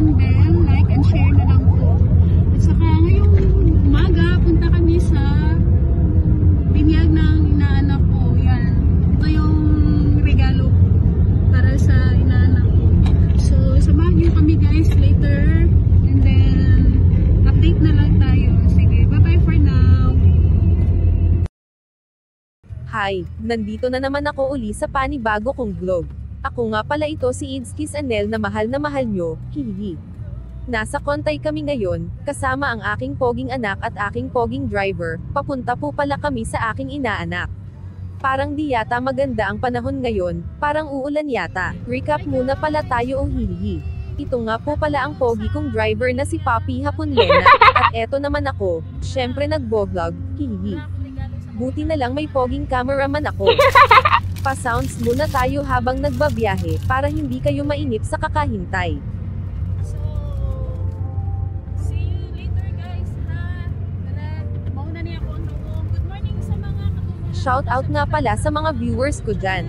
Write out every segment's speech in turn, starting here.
ang bell, like and share na lang po. At saka ngayong umaga, punta kami sa binyag ng inaanak ko. Yan. Ito yung regalo para sa inaanak ko. So, samahan nyo kami guys later. And then, update na lang tayo. Sige, bye-bye for now. Hi, nandito na naman ako uli sa panibago kong vlog. Ako nga pala ito si Idskis Anel na mahal na mahal nyo, hihihi. Nasa kontay kami ngayon, kasama ang aking poging anak at aking poging driver, papunta po pala kami sa aking inaanak. Parang di yata maganda ang panahon ngayon, parang uulan yata. Recap muna pala tayo o hihihi. Ito nga po pala ang pogi kong driver na si Papi Hapunlena, at eto naman ako, syempre nagbo-vlog, hihihi. Buti na lang may poging cameraman ako. Pa-sounds muna tayo habang nagbabiyahe, para hindi kayo mainip sa kakahintay. So, see you later guys ha. Mauna niya ako ang tuong. Good morning sa mga katutunan. Shout out nga pala sa mga viewers ko dyan.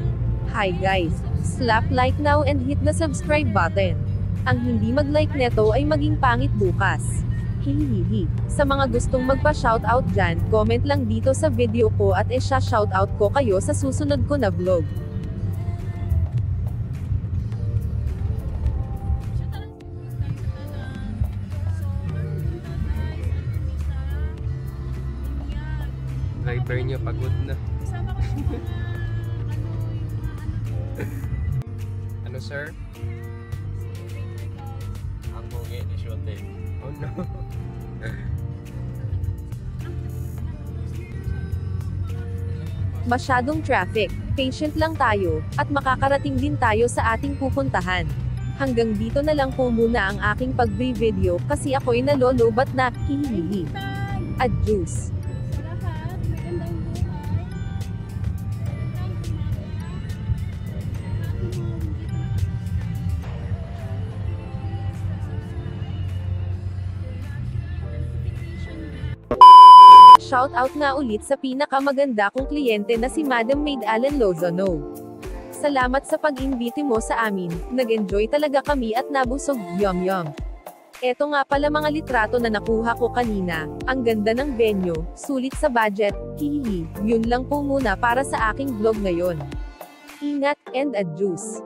Hi guys, slap like now and hit the subscribe button. Ang hindi mag-like neto ay maging pangit bukas. Hihihi. Sa mga gustong magpa-shoutout dyan, comment lang dito sa video ko at isya-shoutout ko kayo sa susunod ko na vlog. Driver niyo pagod na. Kasama ko yung mga, ano, ko. Ano sir? Pogi ni Shonte. Oh no. Masyadong traffic, patient lang tayo, at makakarating din tayo sa ating pupuntahan. Hanggang dito na lang po muna ang aking pag-video kasi ako'y nalolobat na, hihihi. Bye! Shout out nga ulit sa pinakamaganda kong kliyente na si Madam Maid Alan Lozano. Salamat sa pag-imbiti mo sa amin, nag-enjoy talaga kami at nabusog, yum yum. Eto nga pala mga litrato na nakuha ko kanina, ang ganda ng venue, sulit sa budget, hihihi, yun lang po muna para sa aking vlog ngayon. Ingat, and adios.